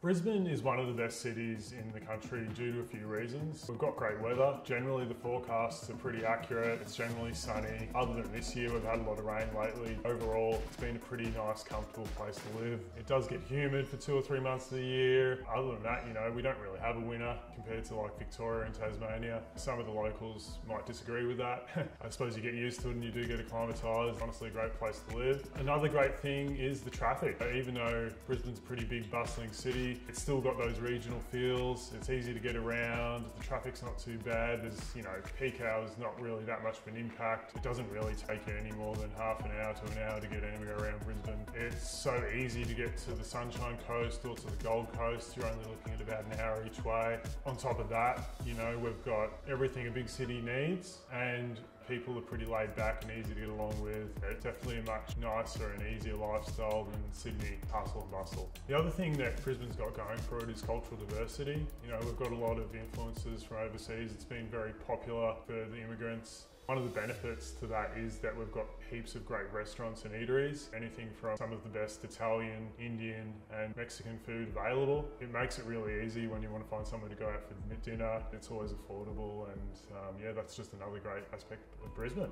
Brisbane is one of the best cities in the country due to a few reasons. We've got great weather. Generally, the forecasts are pretty accurate. It's generally sunny. Other than this year, we've had a lot of rain lately. Overall, pretty nice, comfortable place to live. It does get humid for two or three months of the year. Other than that, you know, we don't really have a winter compared to like Victoria and Tasmania. Some of the locals might disagree with that. I suppose you get used to it and you do get acclimatised. Honestly, a great place to live. Another great thing is the traffic. Uh, even though Brisbane's a pretty big, bustling city, it's still got those regional feels. It's easy to get around. The traffic's not too bad. There's, you know, peak hours not really that much of an impact. It doesn't really take you any more than half an hour to an hour to get anywhere around Brisbane. It's so easy to get to the Sunshine Coast or to the Gold Coast. You're only looking at about an hour each way. On top of that, you know, we've got everything a big city needs and people are pretty laid back and easy to get along with. It's definitely a much nicer and easier lifestyle than Sydney hustle and bustle. The other thing that Brisbane's got going for it is cultural diversity. You know, we've got a lot of influences from overseas. It's been very popular for the immigrants. One of the benefits to that is that we've got heaps of great restaurants and eateries, anything from some of the best Italian, Indian, and Mexican food available. It makes it really easy when you want to find somewhere to go out for dinner. It's always affordable, and um, yeah, that's just another great aspect of Brisbane.